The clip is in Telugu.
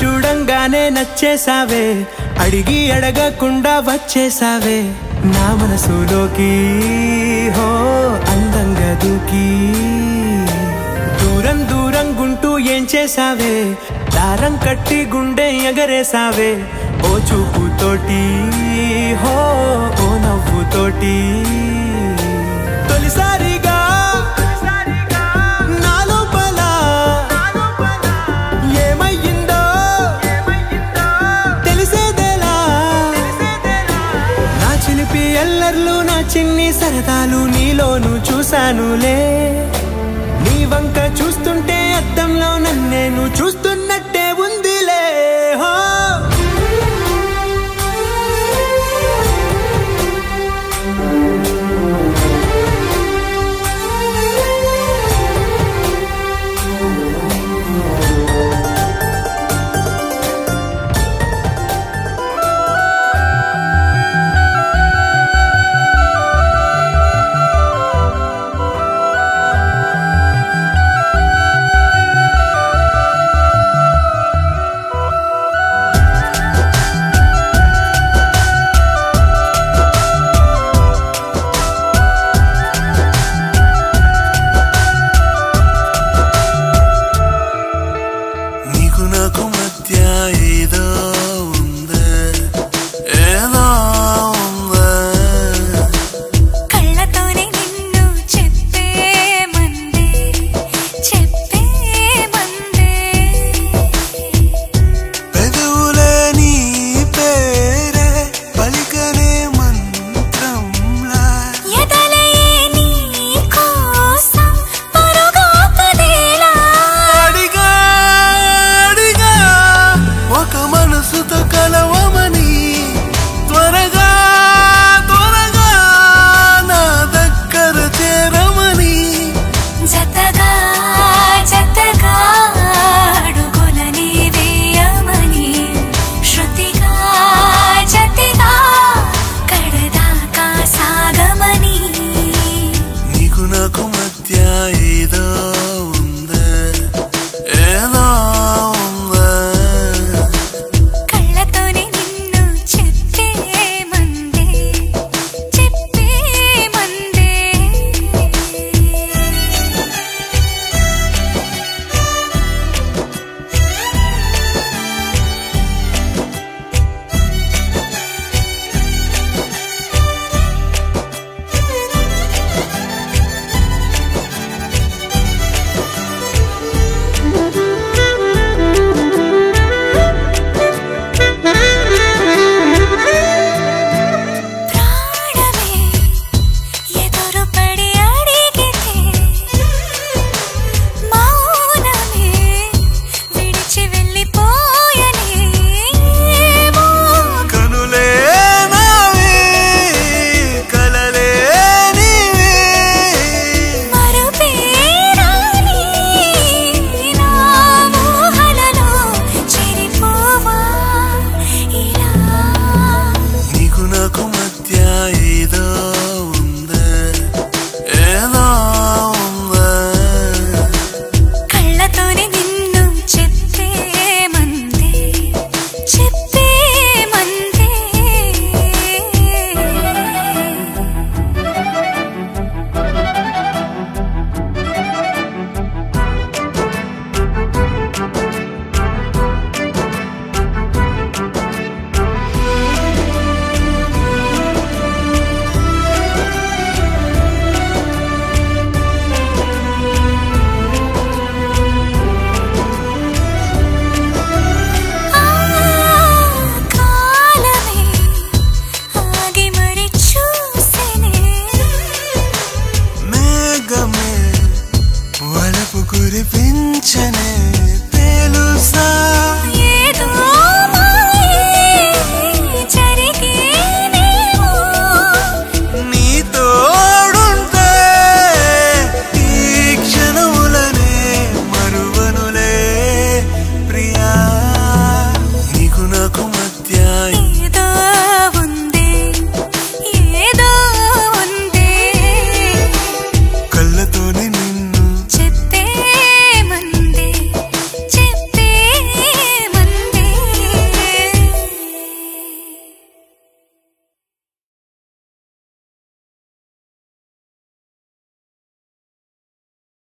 చూడంగానే నచ్చేసావే అడిగి అడగకుండా వచ్చేసావే నా మనసులోకి హో అందంగా దూకి. దూరం దూరం గుంటూ ఏం చేసావే దారం కట్టి గుండె ఎగరేసావే ఓ చూపుతోటి హో ఓ నవ్వుతోటి. చిన్ని సరదాలు నీలోను చూశానులే. నీ వంక చూస్తుంటే అద్దంలో నన్నేను చూస్తున్నట్టు.